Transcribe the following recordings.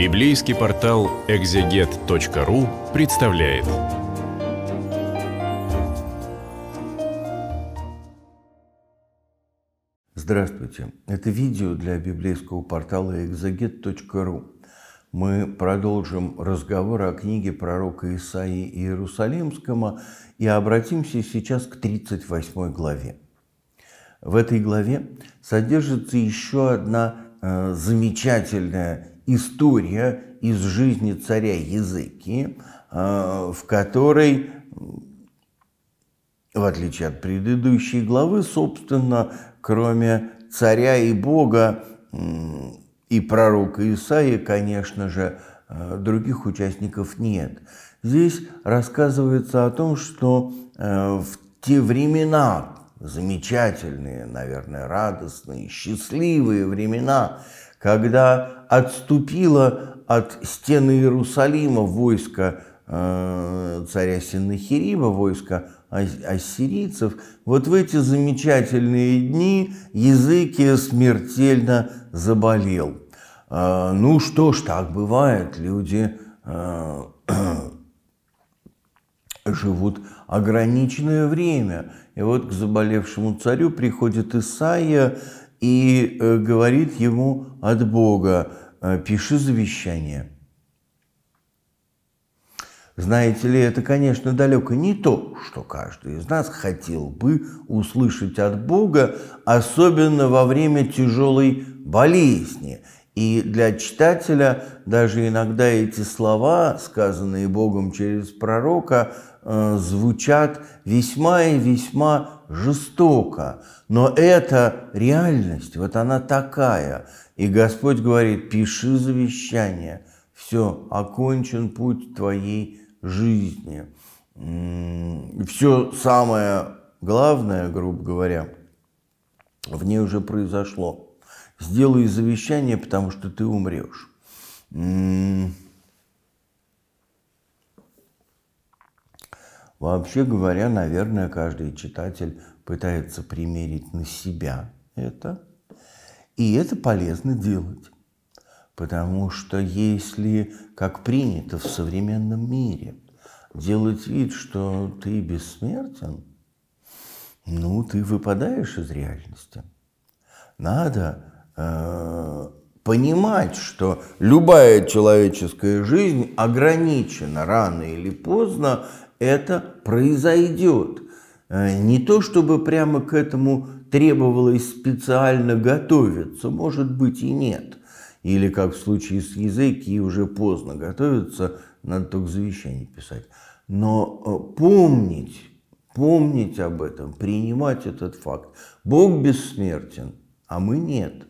Библейский портал экзегет.ру представляет. Здравствуйте. Это видео для библейского портала экзегет.ру. Мы продолжим разговор о книге пророка Исаии Иерусалимского и обратимся сейчас к 38 главе. В этой главе содержится еще одна э, замечательная история из жизни царя Языки, э, в которой, в отличие от предыдущей главы, собственно, кроме царя и Бога и пророка Исаия, конечно же, э, других участников нет. Здесь рассказывается о том, что в те времена, замечательные, наверное, радостные, счастливые времена, когда отступило от стены Иерусалима войско э, царя Синнахириба, войско ассирийцев, вот в эти замечательные дни языки смертельно заболел. Э, ну что ж, так бывает, люди э, живут ограниченное время. И вот к заболевшему царю приходит Исаия и э, говорит ему от Бога, «Э, пиши завещание. Знаете ли, это, конечно, далеко не то, что каждый из нас хотел бы услышать от Бога, особенно во время тяжелой болезни. И для читателя даже иногда эти слова, сказанные Богом через пророка, Э, звучат весьма и весьма жестоко. Но это реальность, вот она такая. И Господь говорит, пиши завещание, все, окончен путь твоей жизни. Все самое главное, грубо говоря, в ней уже произошло. Сделай завещание, потому что ты умрешь. Вообще говоря, наверное, каждый читатель пытается примерить на себя это. И это полезно делать. Потому что если, как принято в современном мире, делать вид, что ты бессмертен, ну, ты выпадаешь из реальности. Надо э, понимать, что любая человеческая жизнь ограничена рано или поздно это произойдет. Э, не то, чтобы прямо к этому требовалось специально готовиться, может быть и нет. Или, как в случае с языки, уже поздно готовиться, надо только завещание писать. Но э, помнить, помнить об этом, принимать этот факт. Бог бессмертен, а мы нет.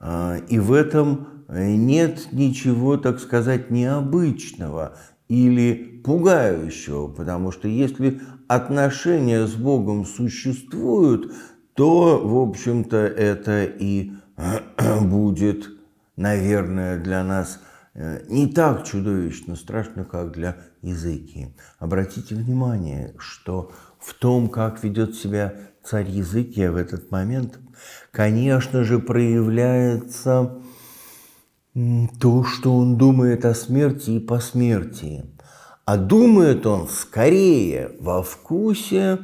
Э, и в этом нет ничего, так сказать, необычного или пугающего, потому что если отношения с Богом существуют, то, в общем-то, это и будет, наверное, для нас э, не так чудовищно страшно, как для языки. Обратите внимание, что в том, как ведет себя царь языки в этот момент, конечно же, проявляется то, что он думает о смерти и посмертии. А думает он скорее во вкусе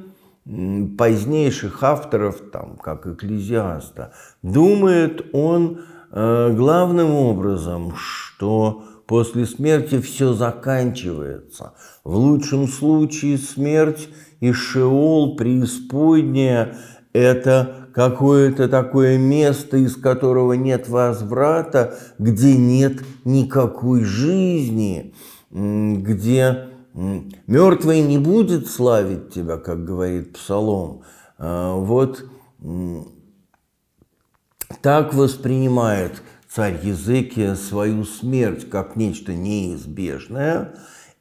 позднейших авторов, там, как Экклезиаста. Думает он э, главным образом, что после смерти все заканчивается. В лучшем случае смерть и Шеол, преисподняя – это какое-то такое место, из которого нет возврата, где нет никакой жизни, где мертвый не будет славить тебя, как говорит Псалом. А, вот так воспринимает царь Языкия свою смерть как нечто неизбежное,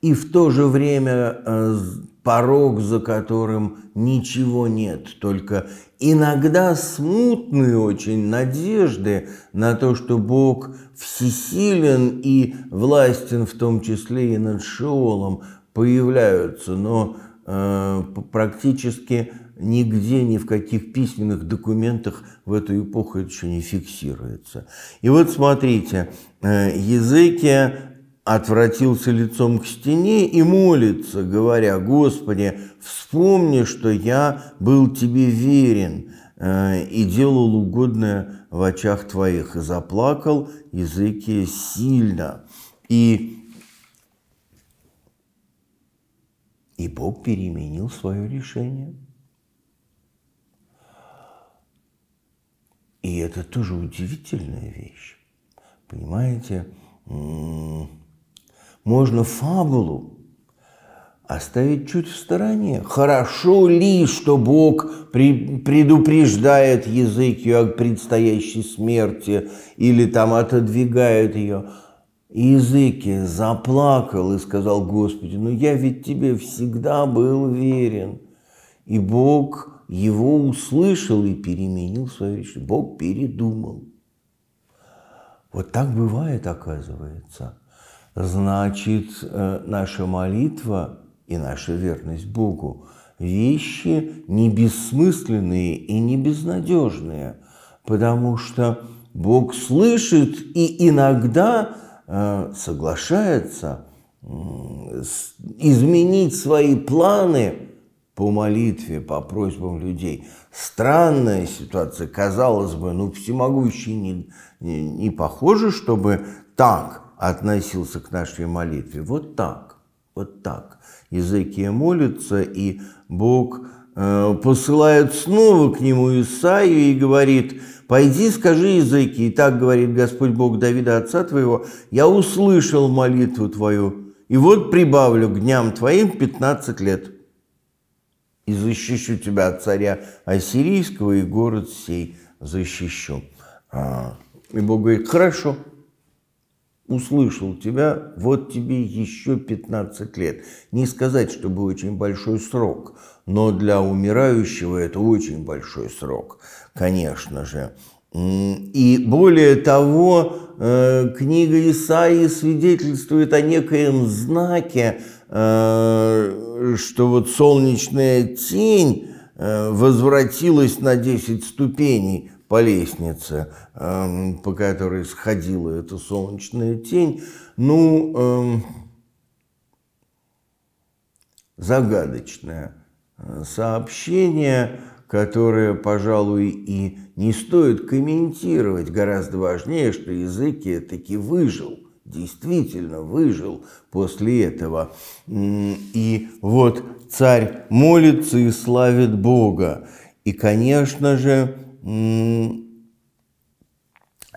и в то же время э, порог, за которым ничего нет, только иногда смутные очень надежды на то, что Бог всесилен и властен в том числе и над Шиолом появляются, но э, практически нигде, ни в каких письменных документах в эту эпоху это еще не фиксируется. И вот смотрите, э, языки отвратился лицом к стене и молится, говоря, «Господи, вспомни, что я был Тебе верен э, и делал угодное в очах Твоих». И заплакал языки сильно. И, и Бог переменил свое решение. И это тоже удивительная вещь. Понимаете, можно фабулу оставить чуть в стороне. Хорошо ли, что Бог предупреждает язык о предстоящей смерти или там отодвигает ее? Языки заплакал и сказал, Господи, ну я ведь тебе всегда был верен. И Бог его услышал и переменил свое решение. Бог передумал. Вот так бывает, оказывается. Значит, э, наша молитва и наша верность Богу – вещи не бессмысленные и не безнадежные, потому что Бог слышит и иногда э, соглашается изменить свои планы по молитве, по просьбам людей. Странная ситуация, казалось бы, ну всемогущий не, не, не похоже, чтобы так относился к нашей молитве. Вот так, вот так. Языкия молится, и Бог э, посылает снова к нему Исаию и говорит, «Пойди, скажи языки». И так говорит Господь Бог Давида, отца твоего, «Я услышал молитву твою, и вот прибавлю к дням твоим 15 лет» и защищу тебя от царя Ассирийского, и город сей защищу. А, и Бог говорит, хорошо, услышал тебя, вот тебе еще 15 лет. Не сказать, чтобы очень большой срок, но для умирающего это очень большой срок, конечно же. И более того, э, книга Исаии свидетельствует о некоем знаке, Э, что вот солнечная тень э, возвратилась на 10 ступеней по лестнице, эм, по которой сходила эта солнечная тень. Ну, эм, загадочное э, сообщение, которое, пожалуй, и не стоит комментировать. Гораздо важнее, что язык таки выжил действительно выжил после этого. И вот царь молится и славит Бога. И, конечно же,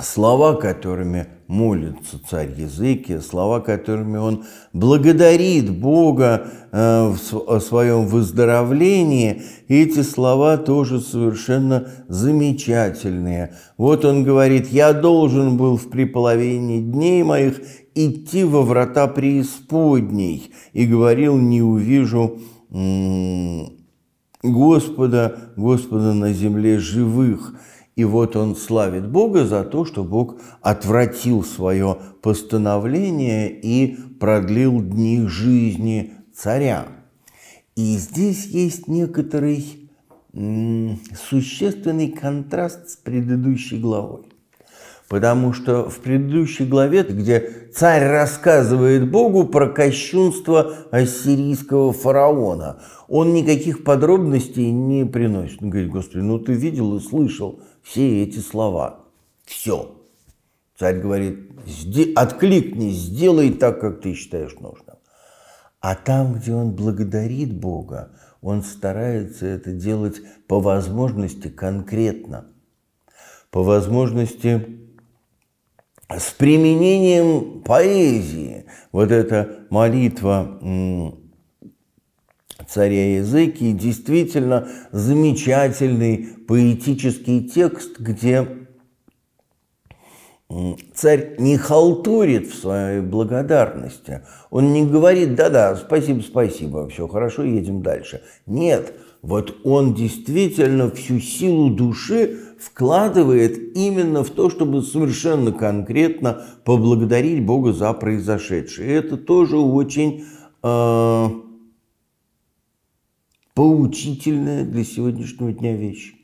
слова, которыми молится царь языки, слова, которыми он благодарит Бога э, в своем выздоровлении, эти слова тоже совершенно замечательные. Вот он говорит, я должен был в приполовении дней моих идти во врата преисподней, и говорил, не увижу Господа, Господа на земле живых. И вот он славит Бога за то, что Бог отвратил свое постановление и продлил дни жизни царя. И здесь есть некоторый существенный контраст с предыдущей главой. Потому что в предыдущей главе, где царь рассказывает Богу про кощунство ассирийского фараона, он никаких подробностей не приносит. Он говорит, Господи, ну ты видел и слышал, все эти слова. Все. Царь говорит, откликни, сделай так, как ты считаешь нужным. А там, где он благодарит Бога, он старается это делать по возможности конкретно, по возможности с применением поэзии. Вот эта молитва царя языки, действительно замечательный поэтический текст, где царь не халтурит в своей благодарности. Он не говорит, да-да, спасибо, спасибо, все хорошо, едем дальше. Нет, вот он действительно всю силу души вкладывает именно в то, чтобы совершенно конкретно поблагодарить Бога за произошедшее. И это тоже очень э, поучительная для сегодняшнего дня вещь.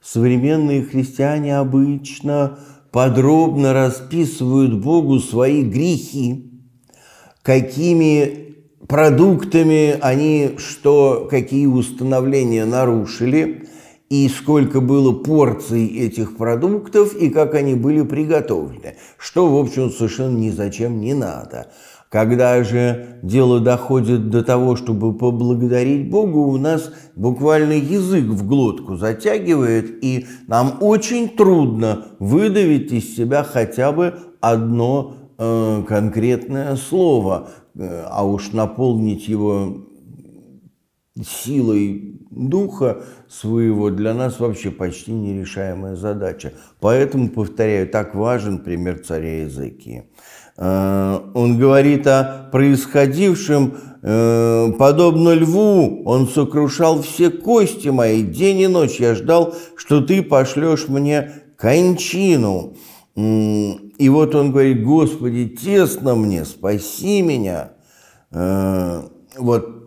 Современные христиане обычно подробно расписывают Богу свои грехи, какими продуктами они что, какие установления нарушили, и сколько было порций этих продуктов, и как они были приготовлены, что, в общем, совершенно ни зачем не надо. Когда же дело доходит до того, чтобы поблагодарить Бога, у нас буквально язык в глотку затягивает, и нам очень трудно выдавить из себя хотя бы одно э, конкретное слово, э, а уж наполнить его силой духа своего для нас вообще почти нерешаемая задача. Поэтому, повторяю, так важен пример царя Языкии. Э, он говорит о происходившем, э, подобно льву, он сокрушал все кости мои, день и ночь я ждал, что ты пошлешь мне кончину. И вот он говорит, Господи, тесно мне, спаси меня. Э, вот.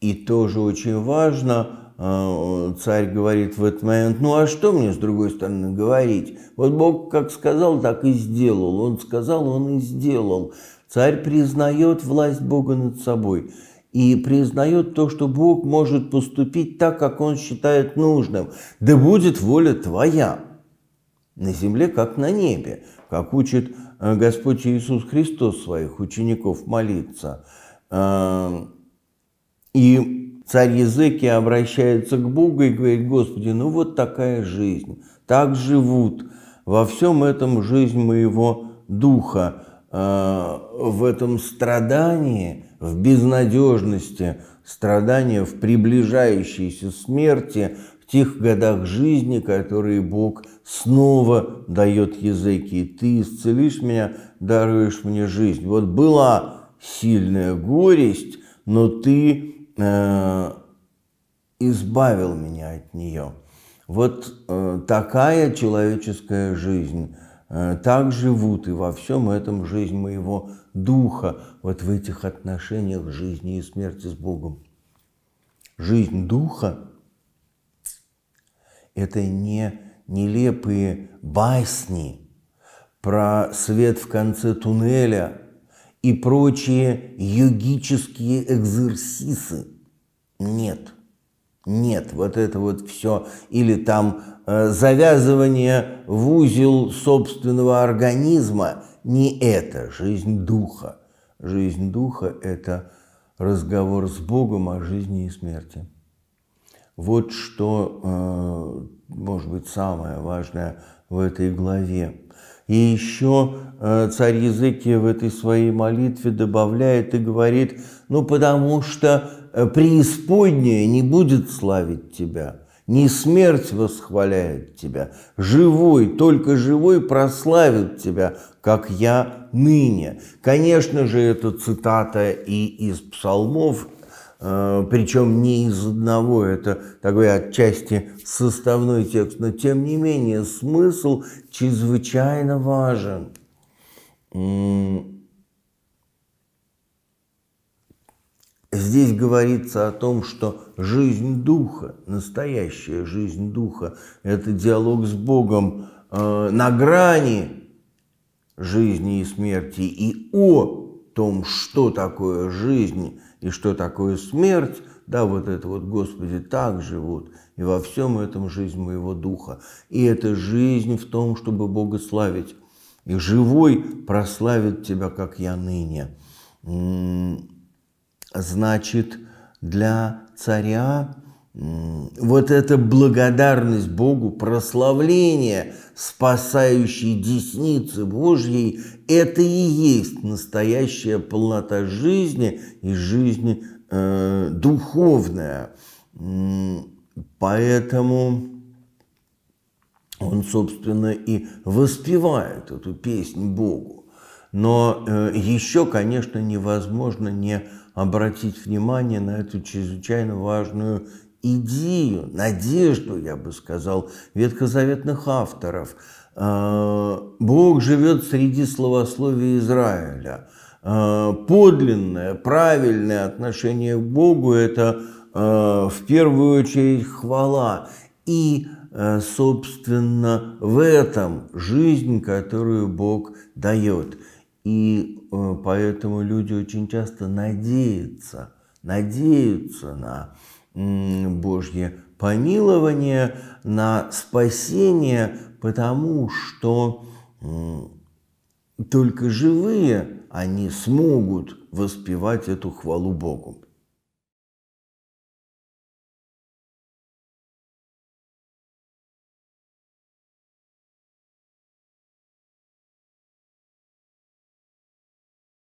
И тоже очень важно, а, царь говорит в этот момент, ну а что мне с другой стороны говорить? Вот Бог как сказал, так и сделал. Он сказал, он и сделал. Царь признает власть Бога над собой и признает то, что Бог может поступить так, как он считает нужным. Да будет воля твоя на земле, как на небе, как учит э, Господь Иисус Христос своих учеников молиться. И Царь Языки обращается к Богу и говорит, Господи, ну вот такая жизнь, так живут, во всем этом жизнь моего духа, э, в этом страдании, в безнадежности, страдания в приближающейся смерти, в тех годах жизни, которые Бог снова дает языки. Ты исцелишь меня, даруешь мне жизнь. Вот была сильная горесть, но ты Э, избавил меня от нее. Вот э, такая человеческая жизнь. Э, так живут и во всем этом жизнь моего духа, вот в этих отношениях жизни и смерти с Богом. Жизнь духа – это не нелепые басни про свет в конце туннеля – и прочие йогические экзерсисы. Нет. Нет, вот это вот все. Или там э, завязывание в узел собственного организма. Не это жизнь духа. Жизнь духа – это разговор с Богом о жизни и смерти. Вот что, э, может быть, самое важное в этой главе. И еще э, царь языки в этой своей молитве добавляет и говорит, ну потому что э, преисподняя не будет славить тебя, не смерть восхваляет тебя, живой, только живой прославит тебя, как я ныне. Конечно же, это цитата и из псалмов, причем не из одного, это такой отчасти составной текст, но тем не менее смысл чрезвычайно важен. Здесь говорится о том, что жизнь духа, настоящая жизнь духа, это диалог с Богом э, на грани жизни и смерти и о том, что такое жизнь и что такое смерть, да, вот это вот, Господи, так живут, и во всем этом жизнь моего духа. И эта жизнь в том, чтобы Бога славить. И живой прославит Тебя, как я ныне. Значит, для царя вот эта благодарность Богу, прославление спасающей десницы Божьей, это и есть настоящая полнота жизни и жизни э, духовная. Поэтому он, собственно, и воспевает эту песнь Богу. Но э, еще, конечно, невозможно не обратить внимание на эту чрезвычайно важную идею, надежду, я бы сказал, ветхозаветных авторов. А, Бог живет среди словословия Израиля. А, подлинное, правильное отношение к Богу – это в первую очередь хвала. И, собственно, в этом жизнь, которую Бог дает. И поэтому люди очень часто надеются, надеются на Божье помилование, на спасение, потому что только живые они смогут воспевать эту хвалу Богу.